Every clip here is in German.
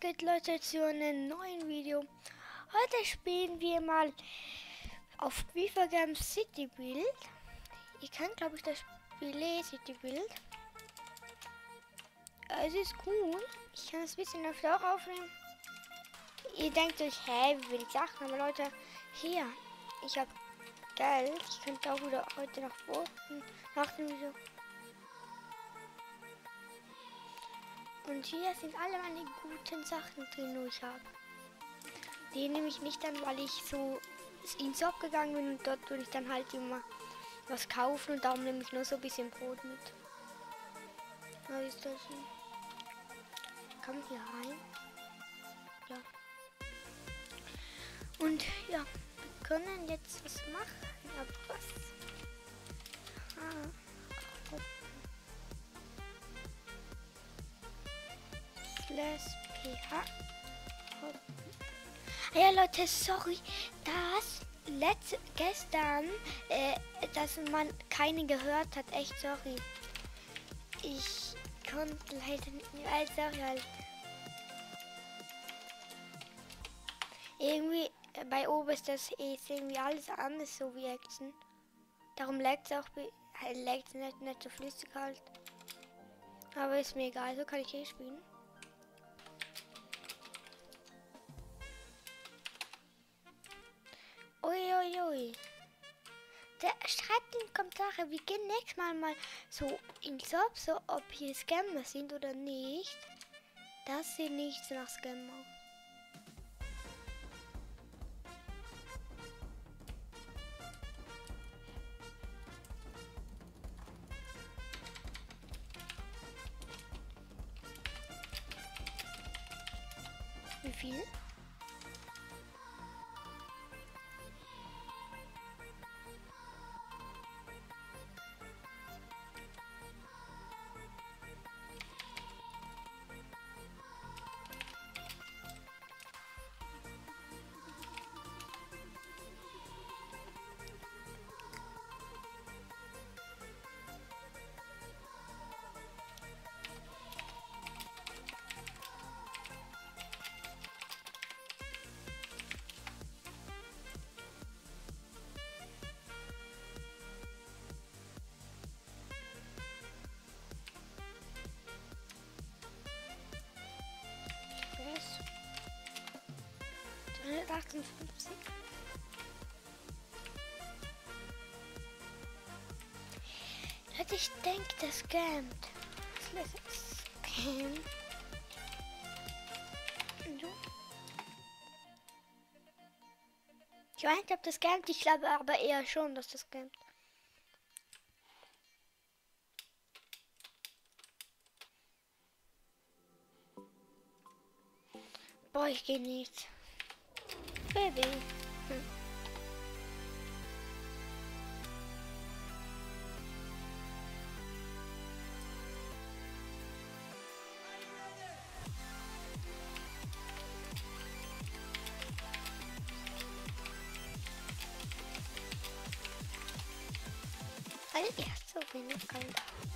geht Leute zu einem neuen Video. Heute spielen wir mal auf FIFA Games City Build. Ich kann glaube ich das Spiel City Build. Es ist cool. Ich kann es ein bisschen auf auch aufnehmen. Ihr denkt euch, hä, wie will Sachen, aber Leute, hier, ich habe Geld. Ich könnte auch wieder heute noch voten nach dem Video. Und hier sind alle meine guten Sachen drin, die ich habe. Die nehme ich nicht an, weil ich so ins Shop gegangen bin und dort würde ich dann halt immer was kaufen und darum nehme ich nur so ein bisschen Brot mit. Was ist das denn? Kann hier rein? Ja. Und ja, wir können jetzt was machen. Aber was? Ah. Slash ph. Ja Leute, sorry, dass letzt, gestern, äh, dass man keine gehört hat. Echt sorry. Ich konnte leider nicht. Also, sorry halt. Irgendwie äh, bei oben ist das ist irgendwie alles anders so wie Action. Darum leckt es auch leckt nicht, nicht so flüssig halt. Aber ist mir egal, so kann ich hier spielen. Schreibt in die Kommentare, wir gehen nächstes Mal mal so in Job, so ob hier Scammer sind oder nicht. Das sieht nicht nach aus. Wie viel? 358. Leute, ich denke, das scammt. Das ist Scam. So. Ich weiß nicht, ob das scammt. Ich glaube aber eher schon, dass das scammt. Boah, ich gehe nicht. Baby. Hm. Weil er so wenig Geld hat. Hm, sind wir?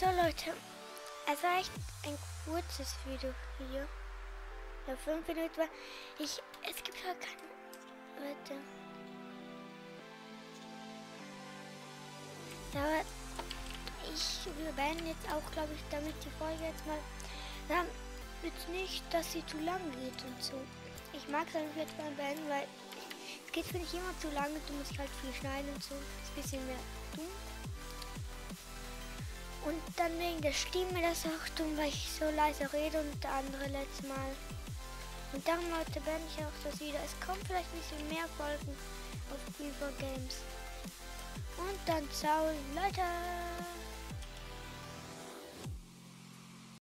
So Leute, es war echt ein kurzes Video hier. Ja, fünf Minuten war. Ich. Es gibt ja keine. Ja, aber ich. Wir jetzt auch, glaube ich, damit die Folge jetzt mal. Dann wird nicht, dass sie zu lang geht und so. Ich mag es einfach jetzt mal beenden, weil es geht, finde ich, immer zu lange. Du musst halt viel schneiden und so. Ist ein bisschen mehr dumm. Und dann wegen der Stimme, das auch dumm, weil ich so leise rede und der andere letztes Mal. Und darum Leute beende ich auch das wieder. Es kommt vielleicht ein bisschen mehr Folgen auf Creeper Games. Und dann ciao Leute.